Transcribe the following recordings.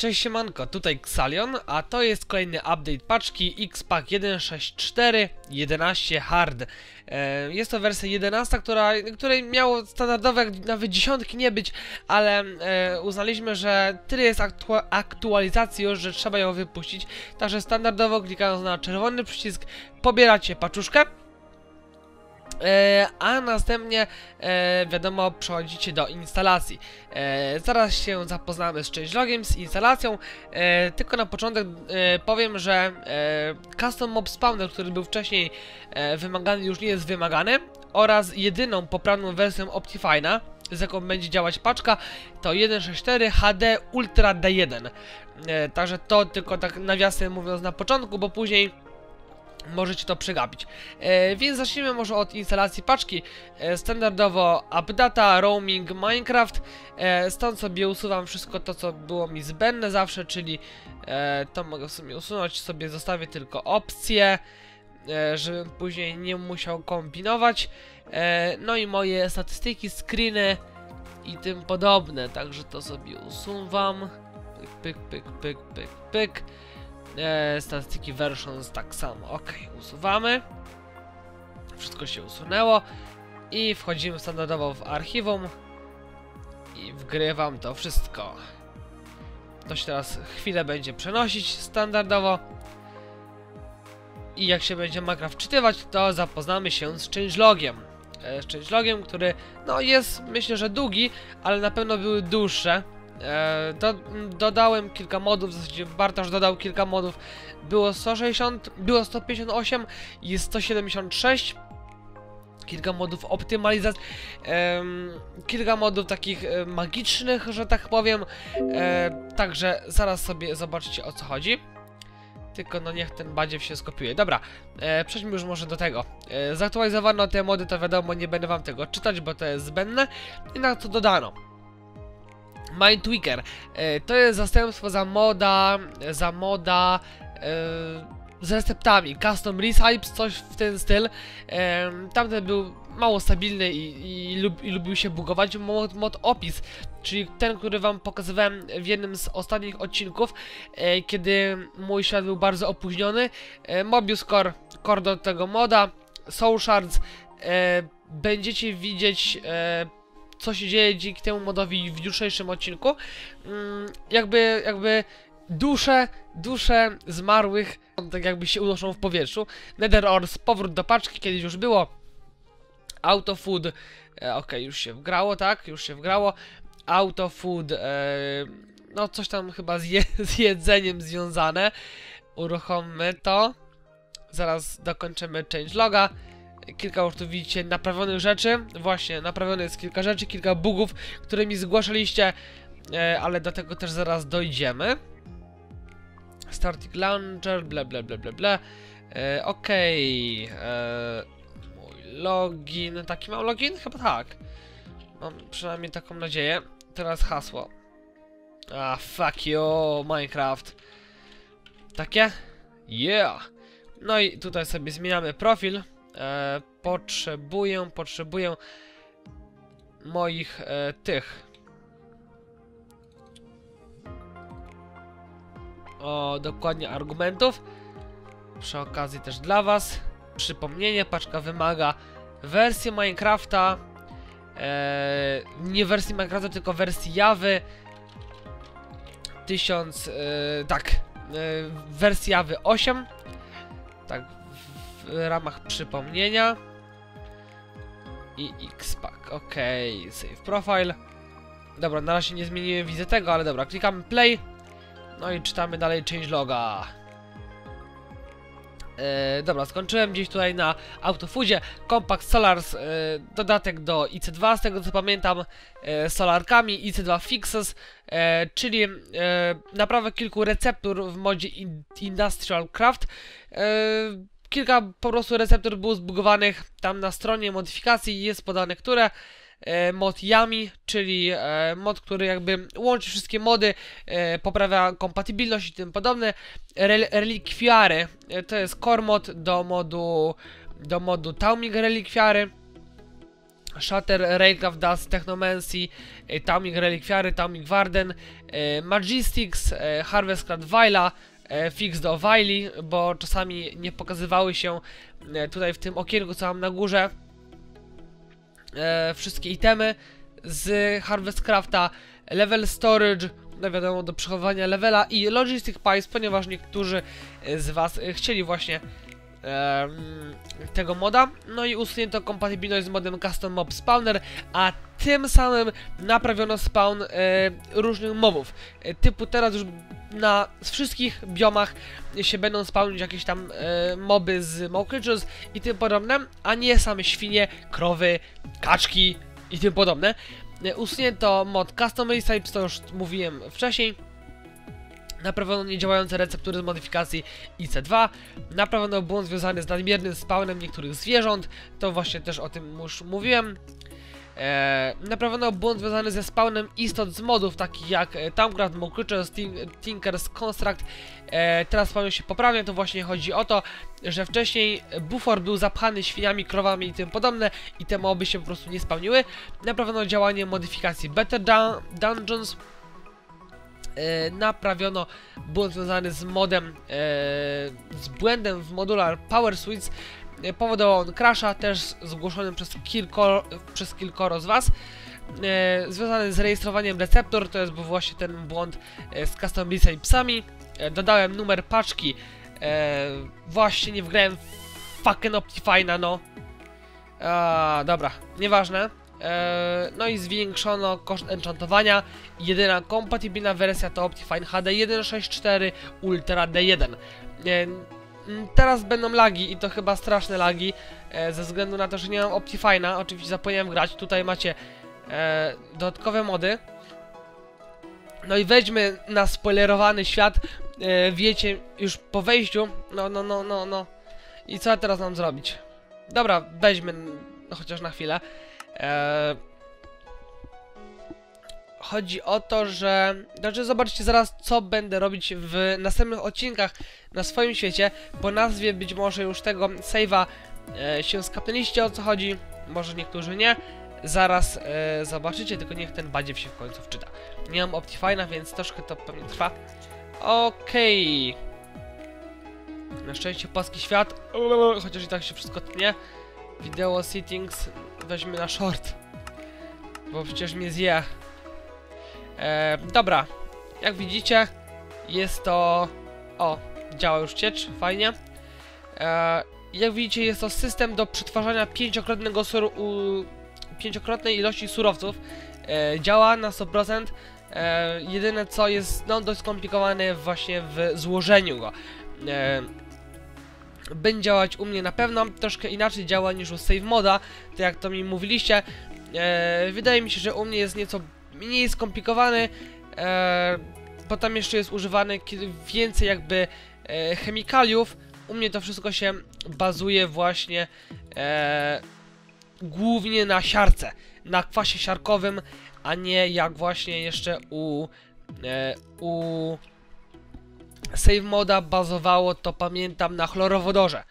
Cześć siemanko, tutaj Xalion, a to jest kolejny update paczki XPack 164.11 Hard. E, jest to wersja 11, która, której miało standardowe nawet dziesiątki nie być, ale e, uznaliśmy, że tyle jest aktu aktualizacji już, że trzeba ją wypuścić. Także standardowo klikając na czerwony przycisk pobieracie paczuszkę. E, a następnie, e, wiadomo, przechodzicie do instalacji. E, zaraz się zapoznamy z changelogiem, z instalacją, tylko na początek powiem, że custom mob spawner, który był wcześniej wymagany, już nie jest wymagany oraz jedyną poprawną wersją Optifine'a, z jaką będzie działać paczka, to 1.6.4 HD Ultra D1. E, także to tylko tak nawiasem mówiąc na początku, bo później możecie to przegapić. E, więc zacznijmy może od instalacji paczki. E, standardowo updata, roaming, Minecraft. E, stąd sobie usuwam wszystko to, co było mi zbędne zawsze, czyli e, to mogę sobie usunąć, sobie zostawię tylko opcje, e, żebym później nie musiał kombinować. E, no i moje statystyki, screeny i tym podobne, także to sobie usuwam. Pyk, pyk, pyk, pyk, pyk, pyk. E, statystyki versions tak samo. Ok, usuwamy. Wszystko się usunęło. I wchodzimy standardowo w archiwum. I wgrywam to wszystko. To się teraz chwilę będzie przenosić standardowo. I jak się będzie Minecraft czytywać, to zapoznamy się z changelogiem. E, z changelogiem, który no jest myślę, że długi, ale na pewno były dłuższe. E, do, dodałem kilka modów, w zasadzie Bartosz dodał kilka modów. Było 160, było 158, jest 176. Kilka modów optymalizacji, kilka modów takich e, magicznych, że tak powiem. E, także zaraz sobie zobaczycie o co chodzi. Tylko no niech ten badziew się skopiuje. Dobra, e, przejdźmy już może do tego. E, zaktualizowano te mody, to wiadomo, nie będę wam tego czytać, bo to jest zbędne. I na co dodano. Mind Tweaker. E, to jest zastępstwo za moda, za moda e, z receptami. Custom Recipes, coś w ten styl. E, tamten był mało stabilny i, i, lub, i lubił się bugować. Mod, mod opis, czyli ten, który wam pokazywałem w jednym z ostatnich odcinków, kiedy mój świat był bardzo opóźniony. Mobius Core, core do tego moda, Soul Shards. Będziecie widzieć co się dzieje dzięki temu modowi w jutrzejszym odcinku. Mm, jakby, jakby dusze, dusze zmarłych tak jakby się unoszą w powietrzu. Nether Ores, powrót do paczki, kiedyś już było. Autofood, e, ok, już się wgrało, tak, już się wgrało. Autofood, e, no coś tam chyba z, je z jedzeniem związane. Uruchommy to. Zaraz dokończymy changeloga kilka już tu widzicie naprawionych rzeczy. Właśnie, naprawione jest kilka rzeczy, kilka bugów, które mi zgłaszaliście, e, ale do tego też zaraz dojdziemy. Starting Launcher, bla bla bla bla bla. E, Okej. Okay. E, mój login. Taki mam login? Chyba tak. Mam przynajmniej taką nadzieję. Teraz hasło. Ah, fuck you, Minecraft. Takie? Yeah! No i tutaj sobie zmieniamy profil. E, potrzebuję, potrzebuję moich e, tych. O, dokładnie argumentów. Przy okazji też dla was. Przypomnienie, paczka wymaga wersji Minecrafta. E, nie wersji Minecrafta, tylko wersji Jawy. 1000, e, tak, e, wersji Jawy 8. Tak, w ramach przypomnienia. I Xpack, ok, save profile. Dobra, na razie nie zmieniłem widzę tego, ale dobra, klikamy play. No i czytamy dalej changeloga. E, dobra, skończyłem gdzieś tutaj na Autofuzie. Compact Solars, e, dodatek do IC2, z tego co pamiętam, e, solarkami, IC2 Fixes, czyli naprawę kilku receptur w modzie Industrial Craft. Kilka po prostu receptor było zbugowanych tam na stronie modyfikacji jest podane, które e, mod Yami, czyli e, mod, który jakby łączy wszystkie mody, e, poprawia kompatybilność i tym podobne. Rel Relikwiary, to jest core mod do modu do modu Tauming Relikwiary. Shatter, Raycraft Dust, Technomancy, Taumig Relikwiary, Taumig Warden, Magistics, Harvest Vila, e, Fix do Wily, bo czasami nie pokazywały się e, tutaj w tym okienku, co mam na górze, e, wszystkie itemy z Harvest Crafta, Level Storage, no wiadomo, do przechowywania levela i Logistic Pipes, ponieważ niektórzy e, z Was e, chcieli właśnie tego moda. No i usunięto kompatybilność z modem Custom Mob Spawner, a tym samym naprawiono spawn e, różnych mobów. E, typu teraz już na wszystkich biomach się będą spawnić jakieś tam e, moby z Creatures i tym podobne, a nie same świnie, krowy, kaczki i tym podobne. E, Usunięto mod Custom Types, to już mówiłem wcześniej. Naprawiono niedziałające receptury z modyfikacji IC2. Naprawiono błąd związany z nadmiernym spawnem niektórych zwierząt. To właśnie też o tym już mówiłem. E, naprawiono błąd związany ze spawnem istot z modów, takich jak e, Tamcraft, Mokrichers, Tinker's Construct. E, teraz spawn się poprawnie, to właśnie chodzi o to, że wcześniej bufor był zapchany świniami, krowami i tym podobne i te moby się po prostu nie spełniły. Naprawiono działanie modyfikacji Better Dun Dungeons. E, naprawiono błąd związany z modem, e, z błędem w modular Power Suites. E, Powodował on crasha, też zgłoszonym przez, kilko, przez kilkoro z Was. E, związany z rejestrowaniem receptor, to jest był właśnie ten błąd e, z custom i psami. E, dodałem numer paczki. E, właśnie nie wgrałem fucking Optifine'a, no. A, dobra, nieważne. E, no i zwiększono koszt enchantowania. Jedyna kompatybilna wersja to Optifine HD 1.6.4 Ultra D1. E, teraz będą lagi i to chyba straszne lagi, e, ze względu na to, że nie mam Optifine'a. Oczywiście zapomniałem grać. Tutaj macie e, dodatkowe mody. No i wejdźmy na spoilerowany świat. E, wiecie już po wejściu. No, no, no, no, no. I co ja teraz mam zrobić? Dobra, weźmy no, chociaż na chwilę. E, chodzi o to, że... Znaczy zobaczcie zaraz, co będę robić w następnych odcinkach na swoim świecie. Po nazwie być może już tego save'a e, się skapnęliście, o co chodzi. Może niektórzy nie. Zaraz e, zobaczycie, tylko niech ten badziew się w końcu wczyta. Nie mam Optifine'a, więc troszkę to pewnie trwa. Okej. Na szczęście płaski świat. Chociaż i tak się wszystko tnie. Video settings weźmy na short. Bo przecież mnie zje. E, dobra. Jak widzicie, jest to... O, działa już ciecz, fajnie. E, jak widzicie, jest to system do przetwarzania pięciokrotnego sur u, pięciokrotnej ilości surowców. E, działa na 100%. E, jedyne co jest no, dość skomplikowane właśnie w złożeniu go. E, będzie działać u mnie na pewno, troszkę inaczej działa niż u Save Moda, tak jak to mi mówiliście. E, wydaje mi się, że u mnie jest nieco mniej skomplikowany, e, bo tam jeszcze jest używany więcej jakby e, chemikaliów. U mnie to wszystko się bazuje właśnie e, głównie na siarce, na kwasie siarkowym, a nie jak właśnie jeszcze u, e, u Save moda bazowało, to pamiętam, na chlorowodorze.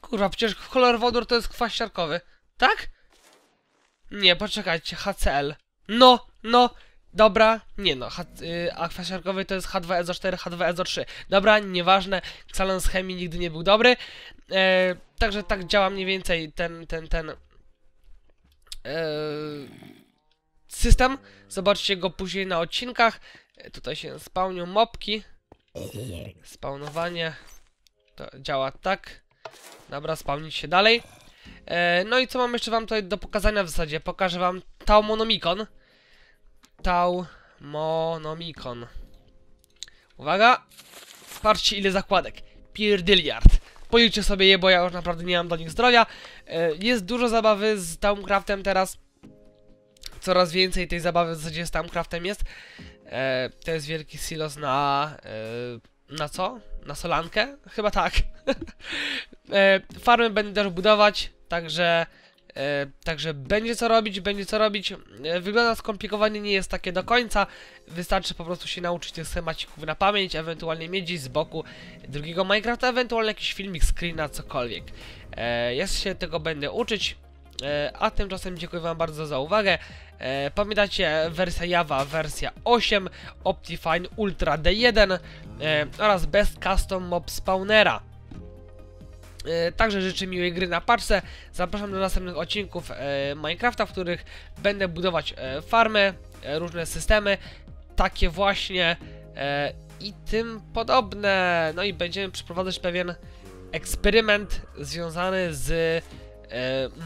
Kurwa, przecież chlorowodór to jest kwas siarkowy, tak? Nie, poczekajcie, HCl. No, no, dobra, nie no, y, a to jest H2SO4, H2SO3. Dobra, nieważne, Xalon z chemii nigdy nie był dobry. E, także tak działa mniej więcej ten, ten, ten... E, system. Zobaczcie go później na odcinkach. E, tutaj się spełnią mopki. Spawnowanie to działa tak. Dobra, spawnić się dalej. E, no i co mam jeszcze wam tutaj do pokazania w zasadzie? Pokażę wam Taumonomikon. Taumonomikon. Uwaga! Patrzcie ile zakładek. Pierdyliard. Policzę sobie je, bo ja już naprawdę nie mam do nich zdrowia. E, jest dużo zabawy z Taumcraftem teraz. Coraz więcej tej zabawy w zasadzie z Taumcraftem jest. E, to jest wielki silos na... E, na co? Na solankę? Chyba tak. farmy będę też budować, także... E, także będzie co robić, będzie co robić. E, wygląda skomplikowanie, nie jest takie do końca. Wystarczy po prostu się nauczyć tych schemacików na pamięć, ewentualnie mieć gdzieś z boku drugiego Minecrafta, ewentualnie jakiś filmik, screena, cokolwiek. E, ja się tego będę uczyć. A tymczasem dziękuję wam bardzo za uwagę. Pamiętacie wersja Java, wersja 8, Optifine Ultra D1 e, oraz Best Custom Mob Spawnera. E, Także życzę miłej gry na paczce. Zapraszam do następnych odcinków e, Minecrafta, w których będę budować e, farmy, e, różne systemy, takie właśnie i tym podobne. No i będziemy przeprowadzać pewien eksperyment związany z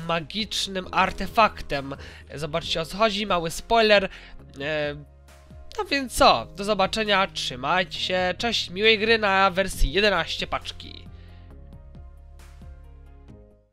magicznym artefaktem. Zobaczcie o co chodzi, mały spoiler. No więc co, do zobaczenia, trzymajcie się, cześć, miłej gry na wersji 11 paczki.